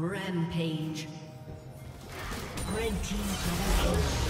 Rampage. Red team double